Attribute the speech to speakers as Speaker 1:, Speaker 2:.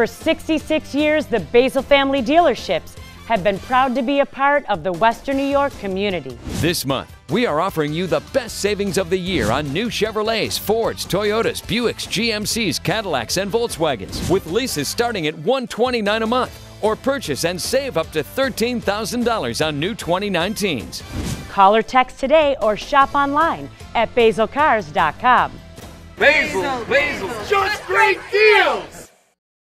Speaker 1: For 66 years, the Basil family dealerships have been proud to be a part of the Western New York community.
Speaker 2: This month, we are offering you the best savings of the year on new Chevrolets, Fords, Toyotas, Buicks, GMCs, Cadillacs, and Volkswagens with leases starting at $129 a month or purchase and save up to $13,000 on new 2019s.
Speaker 1: Call or text today or shop online at basilcars.com.
Speaker 3: Basil, Basil, just great deals!